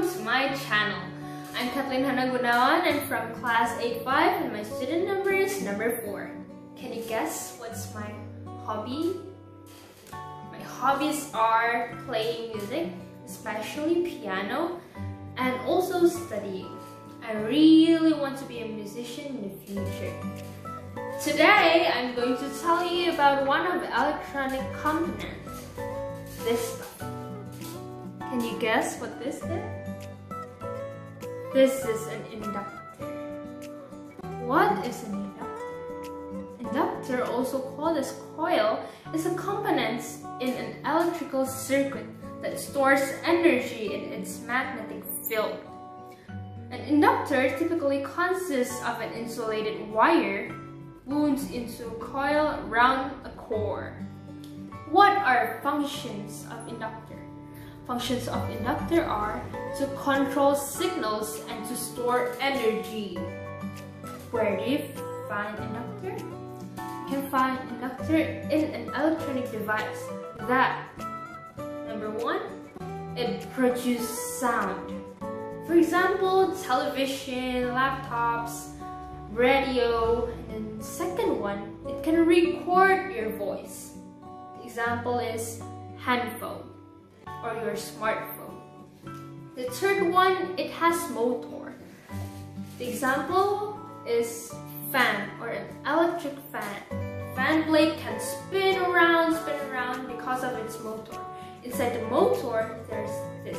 welcome to my channel. I'm Cathelyn Hanna Gunawan and from class 8-5 and my student number is number 4. Can you guess what's my hobby? My hobbies are playing music, especially piano, and also studying. I really want to be a musician in the future. Today, I'm going to tell you about one of the electronic components, this stuff. Can you guess what this is? This is an inductor. What is an inductor? Inductor, also called as coil, is a component in an electrical circuit that stores energy in its magnetic field. An inductor typically consists of an insulated wire wound into a coil around a core. What are functions of inductor? Functions of inductor are to control signals and to store energy. Where do you find inductor? You can find inductor in an electronic device that, number one, it produces sound. For example, television, laptops, radio, and second one, it can record your voice. The example is handphone or your smartphone. The third one, it has motor. The example is fan or an electric fan. Fan blade can spin around, spin around because of its motor. Inside the motor, there's this.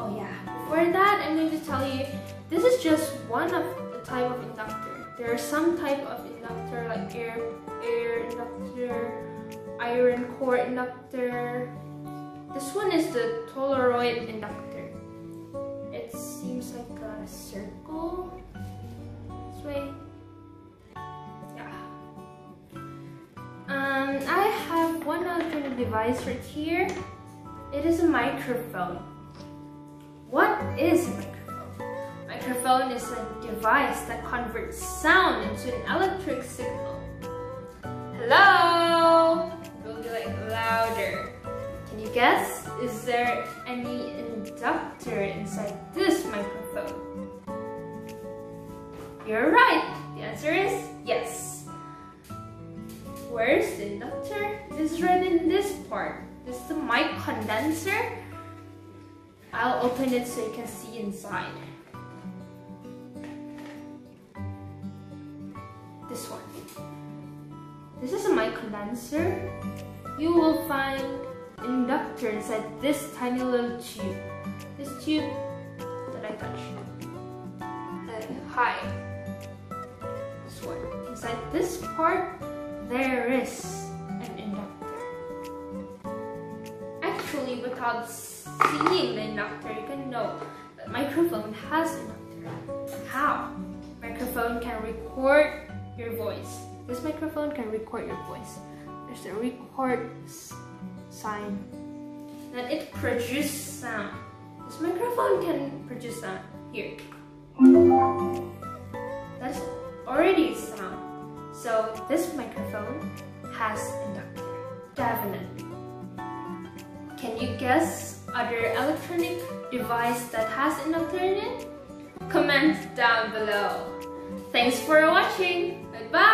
Oh yeah, before that, I'm going to tell you, this is just one of the type of inductor. There are some type of inductor like air, air inductor, iron core inductor, this one is the toroid inductor. It seems like a circle. This way. Yeah. Um, I have one other device right here. It is a microphone. What is a microphone? Microphone is a device that converts sound into an guess? Is there any inductor inside this microphone? You're right. The answer is yes. Where's the inductor? It is right in this part. This is the mic condenser. I'll open it so you can see inside. This one. This is a mic condenser. You will find inductor inside this tiny little tube. This tube that I touched. Uh, hi. This one. Inside this part, there is an inductor. Actually, without seeing the inductor, you can know that microphone has inductor. How? Microphone can record your voice. This microphone can record your voice. There's a record sign that it produces sound. This microphone can produce sound. Here. That's already sound. So this microphone has inductor. Definitely. Can you guess other electronic device that has inductor in it? Comment down below. Thanks for watching. Bye bye.